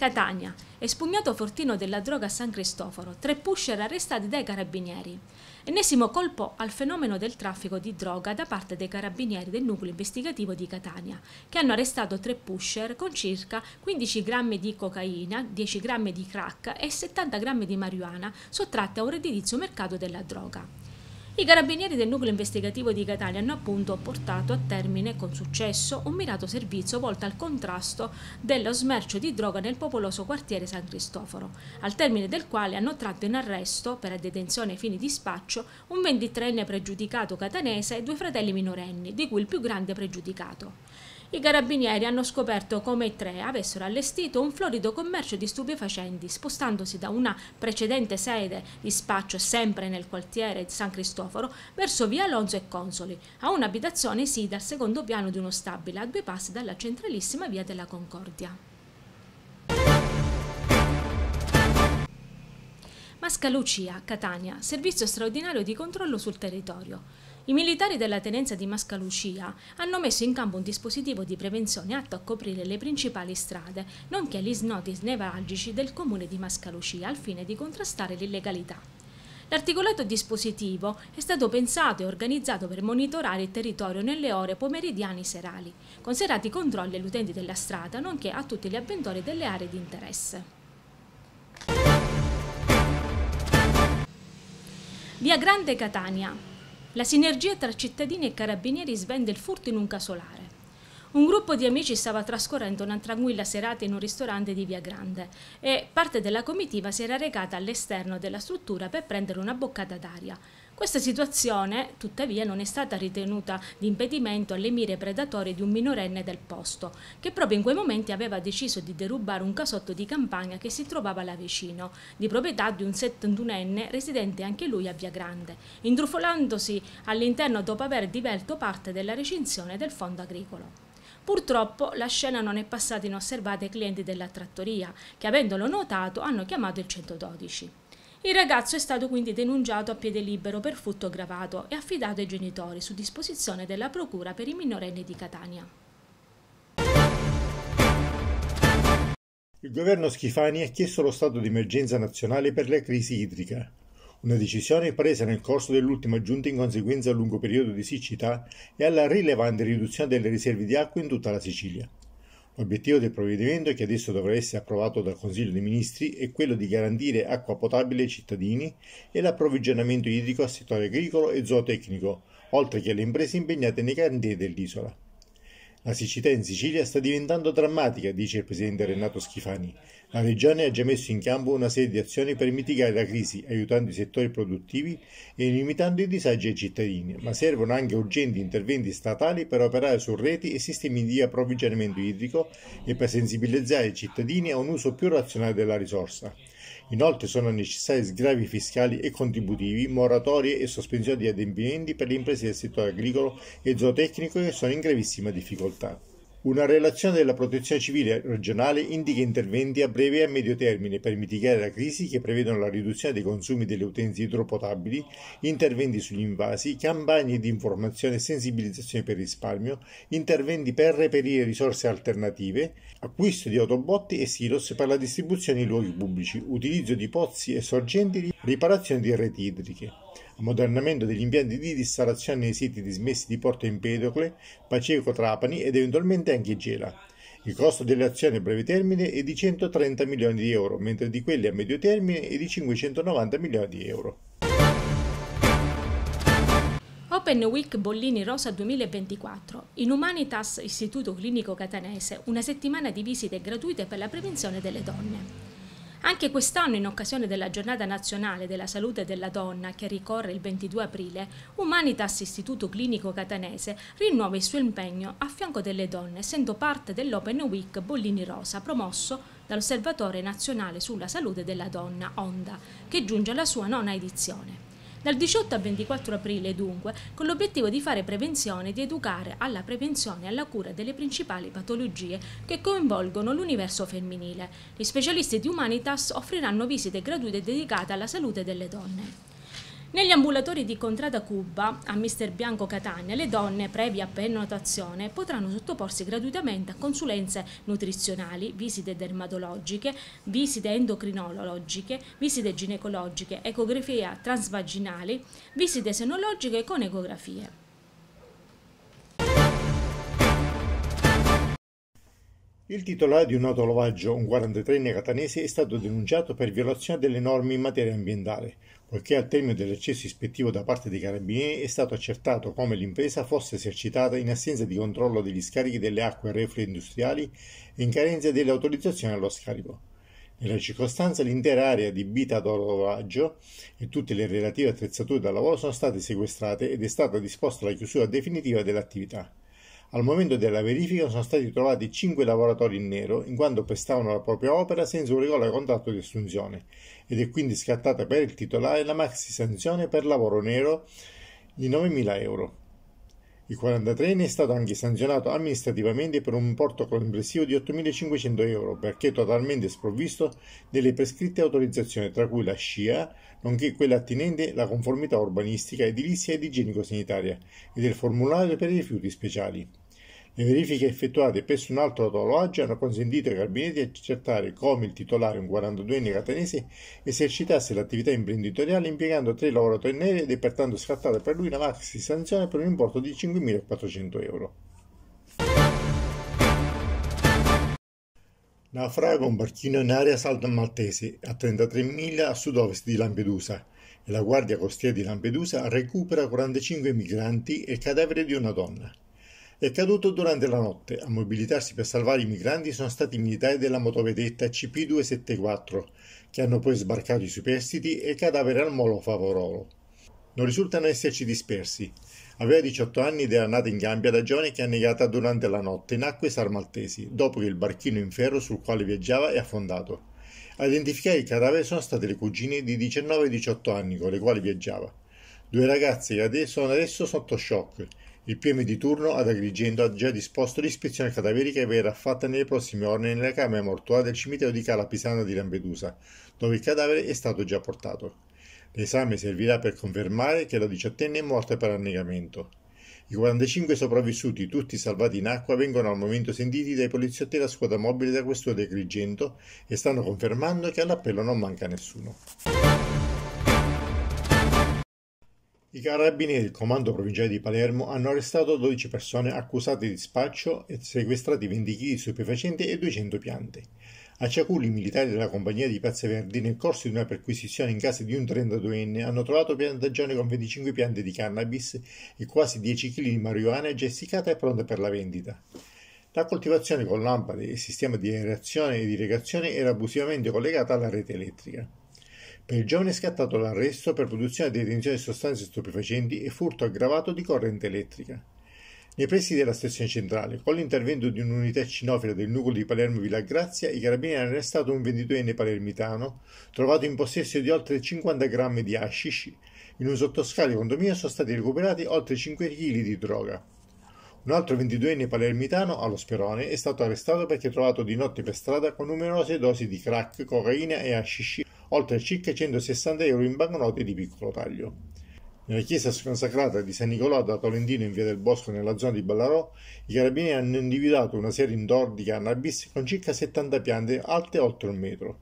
Catania. Espugnato fortino della droga a San Cristoforo. Tre pusher arrestati dai carabinieri. Ennesimo colpo al fenomeno del traffico di droga da parte dei carabinieri del nucleo investigativo di Catania, che hanno arrestato tre pusher con circa 15 grammi di cocaina, 10 grammi di crack e 70 grammi di marijuana sottratti a un redditizio mercato della droga. I carabinieri del nucleo investigativo di Catania hanno appunto portato a termine con successo un mirato servizio volto al contrasto dello smercio di droga nel popoloso quartiere San Cristoforo, al termine del quale hanno tratto in arresto, per detenzione ai fini di spaccio, un 23enne pregiudicato catanese e due fratelli minorenni, di cui il più grande pregiudicato. I carabinieri hanno scoperto come i tre avessero allestito un florido commercio di stupefacenti, spostandosi da una precedente sede di spaccio sempre nel quartiere di San Cristoforo verso via Alonso e Consoli, a un'abitazione sita al secondo piano di uno stabile a due passi dalla centralissima via della Concordia. Mascalucia, Catania, servizio straordinario di controllo sul territorio. I militari della tenenza di Mascalucia hanno messo in campo un dispositivo di prevenzione atto a coprire le principali strade, nonché gli snodi nevralgici del comune di Mascalucia al fine di contrastare l'illegalità. L'articolato dispositivo è stato pensato e organizzato per monitorare il territorio nelle ore pomeridiane e serali, con serati controlli agli utenti della strada, nonché a tutti gli avventori delle aree di interesse. Via Grande Catania, la sinergia tra cittadini e carabinieri svende il furto in un casolare. Un gruppo di amici stava trascorrendo una tranquilla serata in un ristorante di Via Grande e parte della comitiva si era recata all'esterno della struttura per prendere una boccata d'aria. Questa situazione, tuttavia, non è stata ritenuta di impedimento alle mire predatorie di un minorenne del posto, che proprio in quei momenti aveva deciso di derubare un casotto di campagna che si trovava là vicino, di proprietà di un 71enne residente anche lui a Via Grande, intrufolandosi all'interno dopo aver divelto parte della recinzione del fondo agricolo. Purtroppo la scena non è passata inosservata ai clienti della trattoria, che avendolo notato hanno chiamato il 112. Il ragazzo è stato quindi denunciato a piede libero per furto aggravato e affidato ai genitori su disposizione della Procura per i minorenni di Catania. Il governo Schifani ha chiesto lo stato di emergenza nazionale per la crisi idrica, una decisione presa nel corso dell'ultima giunta in conseguenza al lungo periodo di siccità e alla rilevante riduzione delle riserve di acqua in tutta la Sicilia. L'obiettivo del provvedimento, che adesso dovrà essere approvato dal Consiglio dei Ministri, è quello di garantire acqua potabile ai cittadini e l'approvvigionamento idrico al settore agricolo e zootecnico, oltre che alle imprese impegnate nei cantieri dell'isola. La siccità in Sicilia sta diventando drammatica, dice il presidente Renato Schifani. La Regione ha già messo in campo una serie di azioni per mitigare la crisi, aiutando i settori produttivi e limitando i disagi ai cittadini, ma servono anche urgenti interventi statali per operare su reti e sistemi di approvvigionamento idrico e per sensibilizzare i cittadini a un uso più razionale della risorsa. Inoltre sono necessari sgravi fiscali e contributivi, moratorie e sospensioni di adempimenti per le imprese del settore agricolo e zootecnico che sono in gravissima difficoltà. Una relazione della Protezione Civile regionale indica interventi a breve e a medio termine per mitigare la crisi che prevedono la riduzione dei consumi delle utenze idropotabili, interventi sugli invasi, campagne di informazione e sensibilizzazione per risparmio, interventi per reperire risorse alternative, acquisto di autobotti e silos per la distribuzione in luoghi pubblici, utilizzo di pozzi e sorgenti, riparazione di reti idriche ammodernamento degli impianti di dissalazione nei siti dismessi di Porto Empedocle, Paceco Trapani ed eventualmente anche Gela. Il costo delle azioni a breve termine è di 130 milioni di euro, mentre di quelle a medio termine è di 590 milioni di euro. Open Week Bollini Rosa 2024. In Humanitas Istituto Clinico Catanese, una settimana di visite gratuite per la prevenzione delle donne. Anche quest'anno, in occasione della Giornata Nazionale della Salute della Donna, che ricorre il 22 aprile, Humanitas Istituto Clinico Catanese rinnuova il suo impegno a fianco delle donne, essendo parte dell'Open Week Bollini Rosa, promosso dall'Osservatore Nazionale sulla Salute della Donna, ONDA, che giunge alla sua nona edizione. Dal 18 al 24 aprile, dunque, con l'obiettivo di fare prevenzione e di educare alla prevenzione e alla cura delle principali patologie che coinvolgono l'universo femminile. Gli specialisti di Humanitas offriranno visite gratuite dedicate alla salute delle donne. Negli ambulatori di Contrada Cuba, a Mister Bianco Catania, le donne, previa prenotazione, potranno sottoporsi gratuitamente a consulenze nutrizionali, visite dermatologiche, visite endocrinologiche, visite ginecologiche, ecografia transvaginali, visite senologiche con ecografie. Il titolare di un autolavaggio, un 43enne catanese, è stato denunciato per violazione delle norme in materia ambientale, poiché al termine dell'accesso ispettivo da parte dei carabinieri è stato accertato come l'impresa fosse esercitata in assenza di controllo degli scarichi delle acque reflue industriali e in carenza delle autorizzazioni allo scarico. Nella circostanza l'intera area adibita ad autolavaggio e tutte le relative attrezzature da lavoro sono state sequestrate ed è stata disposta la chiusura definitiva dell'attività. Al momento della verifica sono stati trovati cinque lavoratori in nero in quanto prestavano la propria opera senza un regolare contratto di assunzione ed è quindi scattata per il titolare la maxi sanzione per lavoro nero di 9.000 euro. Il 43enne è stato anche sanzionato amministrativamente per un importo complessivo di 8.500 euro perché totalmente sprovvisto delle prescritte autorizzazioni tra cui la SCIA, nonché quella attinente alla conformità urbanistica, edilizia ed igienico-sanitaria e del formulario per i rifiuti speciali. Le verifiche effettuate presso un altro autologgio hanno consentito ai carabinieri di accertare come il titolare, un 42enne catanese, esercitasse l'attività imprenditoriale impiegando tre lavoratori neri ed è pertanto scattata per lui una maxi sanzione per un importo di 5.400 euro. Naufraga un barchino in area Salta Maltese a 33 miglia a sud-ovest di Lampedusa e la Guardia Costiera di Lampedusa recupera 45 migranti e il cadavere di una donna. È caduto durante la notte. A mobilitarsi per salvare i migranti sono stati i militari della motovedetta CP274, che hanno poi sbarcato i superstiti e il cadavere al molo Favorolo. Non risultano esserci dispersi. Aveva 18 anni ed era nata in Gambia da giovane che è annegata durante la notte in acque sarmaltesi, dopo che il barchino in ferro sul quale viaggiava è affondato. A identificare il cadavere sono state le cugine di 19 e 18 anni con le quali viaggiava. Due ragazze che sono adesso sotto shock il PM di turno ad Agrigento ha già disposto l'ispezione cadaverica che verrà fatta nei prossimi giorni nella camera mortuaria del cimitero di Cala Pisana di Lampedusa, dove il cadavere è stato già portato. L'esame servirà per confermare che la diciottenne è morta per annegamento. I 45 sopravvissuti, tutti salvati in acqua, vengono al momento sentiti dai poliziotti della squadra mobile da questo di Agrigento e stanno confermando che all'appello non manca nessuno. I carabinieri del comando provinciale di Palermo hanno arrestato 12 persone accusate di spaccio e sequestrati 20 kg di stupefacenti e 200 piante. A Ciaculi i militari della compagnia di Piazza Verdi nel corso di una perquisizione in casa di un 32enne hanno trovato piantagioni con 25 piante di cannabis e quasi 10 kg di marijuana già essiccata e pronta per la vendita. La coltivazione con lampade e sistema di aerazione e di irrigazione era abusivamente collegata alla rete elettrica. Per il giovane è scattato l'arresto per produzione e detenzione di sostanze stupefacenti e furto aggravato di corrente elettrica. Nei pressi della stazione centrale, con l'intervento di un'unità cinofila del nucleo di Palermo Villa Grazia, i carabinieri hanno arrestato un 22enne palermitano trovato in possesso di oltre 50 grammi di hashish. In un sottoscalo condominio sono stati recuperati oltre 5 kg di droga. Un altro 22enne palermitano, allo Sperone, è stato arrestato perché trovato di notte per strada con numerose dosi di crack, cocaina e hashish oltre a circa 160 euro in banconote di piccolo taglio. Nella chiesa consacrata di San Nicolò da Tolentino in via del Bosco nella zona di Ballarò, i carabinieri hanno individuato una serie indoor di cannabis con circa 70 piante alte oltre un metro.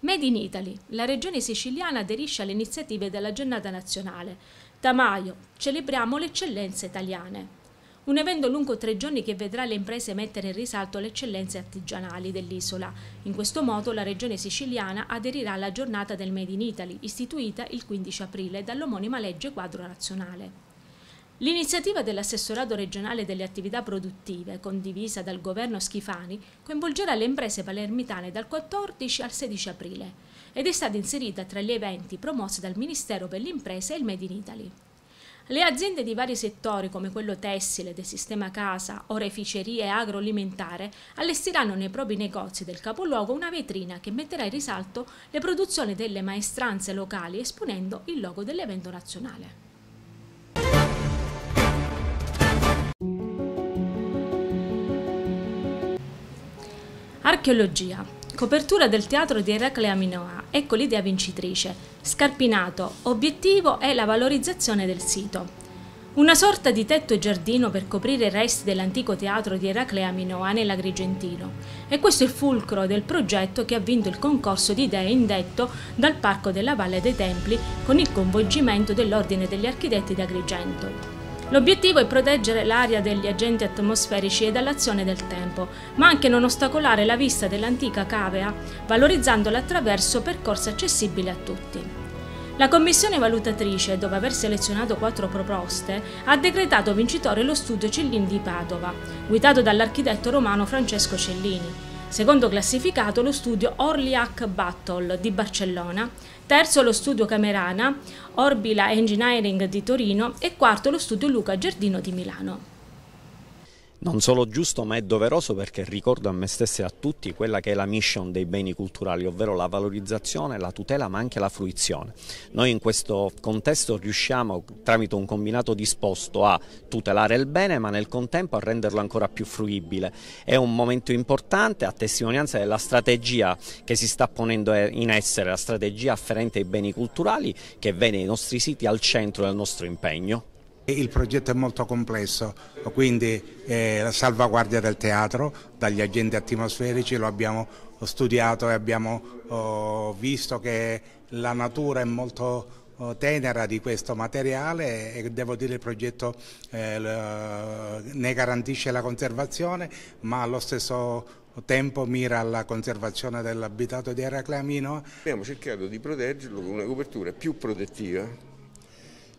Made in Italy. La regione siciliana aderisce alle iniziative della giornata nazionale. Tamaio, celebriamo le eccellenze italiane. Un evento lungo tre giorni che vedrà le imprese mettere in risalto le eccellenze artigianali dell'isola. In questo modo la regione siciliana aderirà alla giornata del Made in Italy, istituita il 15 aprile dall'omonima legge quadro nazionale. L'iniziativa dell'assessorato regionale delle attività produttive, condivisa dal governo Schifani, coinvolgerà le imprese palermitane dal 14 al 16 aprile ed è stata inserita tra gli eventi promossi dal Ministero per le imprese e il Made in Italy. Le aziende di vari settori come quello tessile, del sistema casa, oreficerie e agroalimentare allestiranno nei propri negozi del capoluogo una vetrina che metterà in risalto le produzioni delle maestranze locali esponendo il logo dell'evento nazionale. Archeologia. Copertura del teatro di Eracle Aminoa ecco l'idea vincitrice. Scarpinato, obiettivo è la valorizzazione del sito. Una sorta di tetto e giardino per coprire i resti dell'antico teatro di Eraclea Minoa nell'Agrigentino. E questo è il fulcro del progetto che ha vinto il concorso di idee indetto dal Parco della Valle dei Templi con il coinvolgimento dell'Ordine degli Architetti d'Agrigento. L'obiettivo è proteggere l'area degli agenti atmosferici e dall'azione del tempo, ma anche non ostacolare la vista dell'antica cavea, valorizzandola attraverso percorsi accessibili a tutti. La commissione valutatrice, dopo aver selezionato quattro proposte, ha decretato vincitore lo studio Cellini di Padova, guidato dall'architetto romano Francesco Cellini. Secondo classificato lo studio Orliac Battle di Barcellona, terzo lo studio Camerana, Orbila Engineering di Torino. E quarto lo studio Luca Giardino di Milano non solo giusto ma è doveroso perché ricordo a me stesso e a tutti quella che è la mission dei beni culturali, ovvero la valorizzazione, la tutela ma anche la fruizione. Noi in questo contesto riusciamo tramite un combinato disposto a tutelare il bene ma nel contempo a renderlo ancora più fruibile. È un momento importante a testimonianza della strategia che si sta ponendo in essere, la strategia afferente ai beni culturali che vede i nostri siti al centro del nostro impegno. Il progetto è molto complesso, quindi eh, la salvaguardia del teatro dagli agenti atmosferici lo abbiamo studiato e abbiamo oh, visto che la natura è molto oh, tenera di questo materiale e devo dire il progetto eh, ne garantisce la conservazione ma allo stesso tempo mira alla conservazione dell'abitato di Eracleamino. Abbiamo cercato di proteggerlo con una copertura più protettiva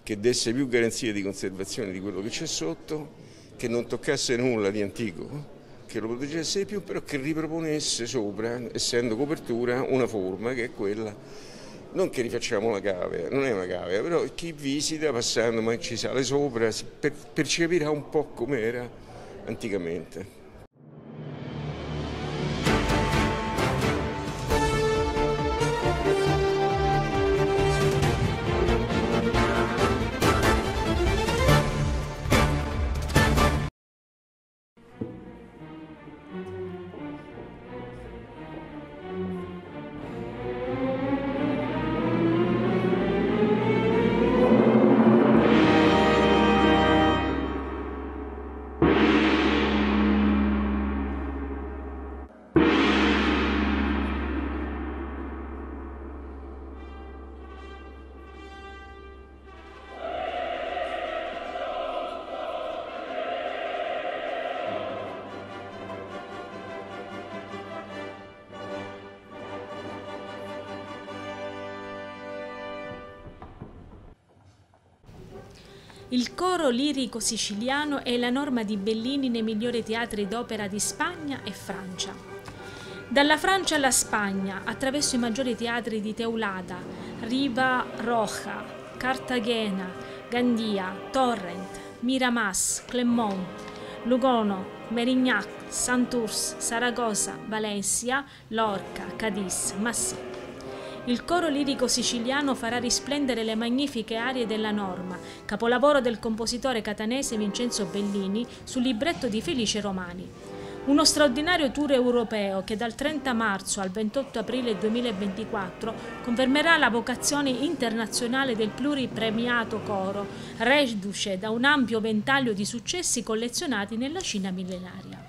che desse più garanzie di conservazione di quello che c'è sotto, che non toccasse nulla di antico, che lo proteggesse di più, però che riproponesse sopra, essendo copertura, una forma che è quella, non che rifacciamo la cavea, non è una cavea, però chi visita passando ma ci sale sopra percepirà un po' com'era anticamente. Il coro lirico siciliano è la norma di Bellini nei migliori teatri d'opera di Spagna e Francia. Dalla Francia alla Spagna, attraverso i maggiori teatri di Teulada, Riva Roja, Cartagena, Gandia, Torrent, Miramas, Clermont, Lugono, Merignac, Santours, Saragossa, Valencia, Lorca, Cadiz, Massì. Il coro lirico siciliano farà risplendere le magnifiche arie della Norma, capolavoro del compositore catanese Vincenzo Bellini sul libretto di Felice Romani. Uno straordinario tour europeo che dal 30 marzo al 28 aprile 2024 confermerà la vocazione internazionale del pluripremiato coro, reduce da un ampio ventaglio di successi collezionati nella Cina millenaria.